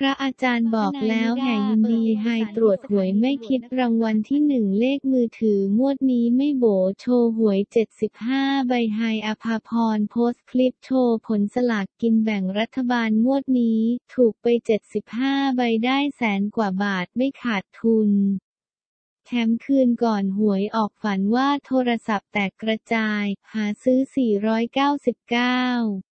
พระอาจารย์บอกแล้วแห่ยินดีไฮตรวจหวยไม่คิดรางวัลที่หนึ่งเลขมือถืองวดนี้ไม่โบโชว์หวย 75 ใบไฮอภาพรโพสต์คลิปโชว์ผลสลากกินแบ่งรัฐบาลงวดนี้ถูกไป 75 ใบได้แสนกว่าบาทไม่ขาดทุนแถมคืนก่อนหวยออกฝันว่าโทรศัพท์แตกกระจาย หาซื้อ 499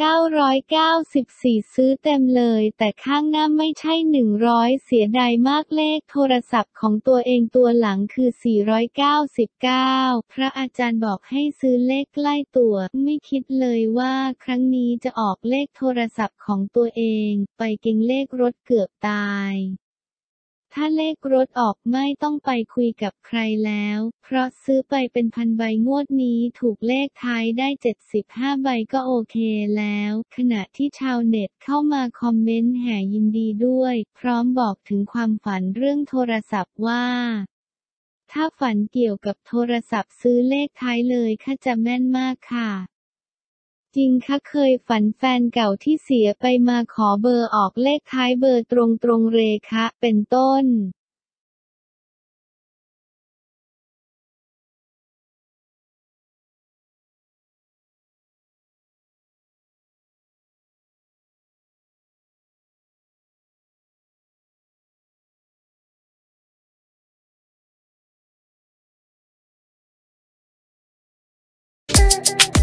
994 ซื้อเต็มเลย แต่ข้างหน้าไม่ใช่ 100 เสียดายมากเลขโทรศัพท์ของตัวเองตัวหลังคือ 499 พระอาจารย์บอกให้ซื้อเลขใกล้ตัว ไม่คิดเลยว่าครั้งนี้จะออกเลขโทรศัพท์ของตัวเอง ไปเก่งเลขรถเกือบตาย ถ้าเลขรถออกไม่ต้องไปคุยกับใครแล้ว เพราะซื้อไปเป็นพันใบงวดนี้ถูกเลขท้ายได้ 75 ใบก็โอเคแล้ว ขณะที่ชาวเน็ตเข้ามาคอมเมนต์แห่ยินดีด้วย พร้อมบอกถึงความฝันเรื่องโทรศัพท์ว่า ถ้าฝันเกี่ยวกับโทรศัพท์ซื้อเลขท้ายเลยค่ะจะแม่นมากค่ะ จริงคะเคยฝันแฟนเก่าที่เสียไปมาขอเบอร์ออกเลขท้ายเบอร์ตรงตรงๆเรคะ เป็นต้น Thank